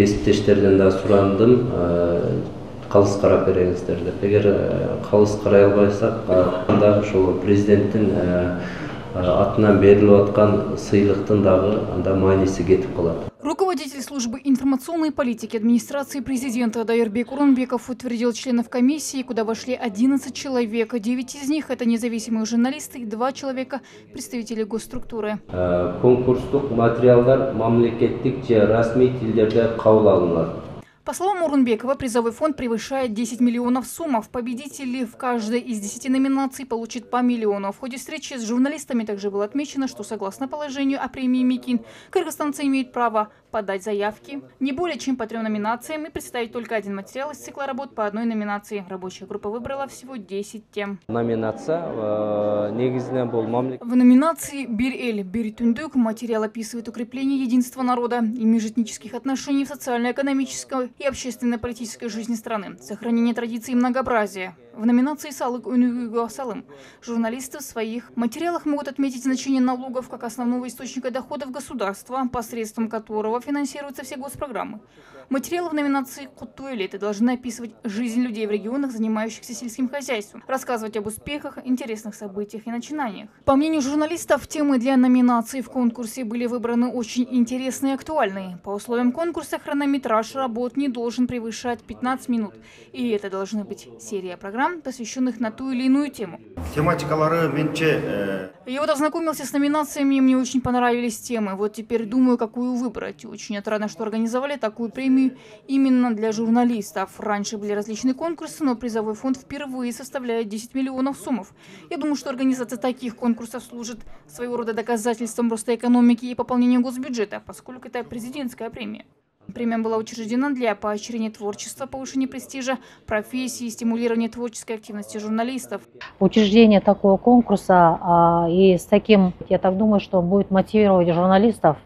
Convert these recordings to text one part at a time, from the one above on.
кесиптештерден да сурандым калыс карап бериңиздер деп. Эгер калыс карай албасак анда ошол президенттин атынан берилип аткан сыйлыктын дагы анда мааниси кетип калат Руководитель службы информационной политики администрации президента Дайырбек Урунбеков утвердил членов комиссии, куда вошли 11 человек. 9 из них – это независимые журналисты и 2 человека – представители госструктуры. Конкурстук материалдар мамлекеттик же расмий тилдерде кабыл алынат. По словам Урунбекова, призовой фонд превышает 10 миллионов суммов. Победители в каждой из 10 номинаций получат по миллиону. В ходе встречи с журналистами также было отмечено, что согласно положению о премии МИКИН, кыргызстанцы имеют право подать заявки не более чем по трем номинациям и представить только один материал из цикла работ по одной номинации. Рабочая группа выбрала всего 10 тем. Номинация В номинации «Бир-эль» «Бир-тундук» материал описывает укрепление единства народа и межэтнических отношений в социально-экономической и общественно-политической жизни страны, сохранение традиций и многообразия. В номинации «Салык Унюгуга Салым» журналисты в своих материалах могут отметить значение налогов как основного источника доходов государства, посредством которого финансируются все госпрограммы. Материалы в номинации «Куттуэлиты» должны описывать жизнь людей в регионах, занимающихся сельским хозяйством, рассказывать об успехах, интересных событиях и начинаниях. По мнению журналистов, темы для номинаций в конкурсе были выбраны очень интересные и актуальные. По условиям конкурса хронометраж работ не должен превышать 15 минут. И это должны быть серия программ, посвященных на ту или иную тему. Менче... Я вот ознакомился с номинациями, и мне очень понравились темы. Вот теперь думаю, какую выбрать. Очень отрадно, что организовали такую премию именно для журналистов. Раньше были различные конкурсы, но призовой фонд впервые составляет 10 миллионов суммов. Я думаю, что организация таких конкурсов служит своего рода доказательством роста экономики и пополнения госбюджета, поскольку это президентская премия. Премия была учреждена для поощрения творчества, повышения престижа профессии и стимулирования творческой активности журналистов. Учреждение такого конкурса а, и с таким, я так думаю, что будет мотивировать журналистов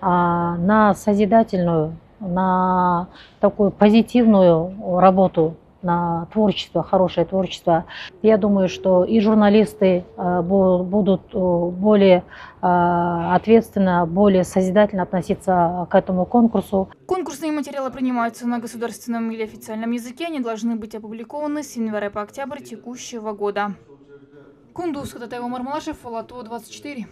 а, на созидательную, на такую позитивную работу на творчество, хорошее творчество. Я думаю, что и журналисты э, будут э, более э, ответственно, более созидательно относиться к этому конкурсу. Конкурсные материалы принимаются на государственном или официальном языке. Они должны быть опубликованы с января по октябрь текущего года. Кундус Хататаева Мармалашев, Фалато 24.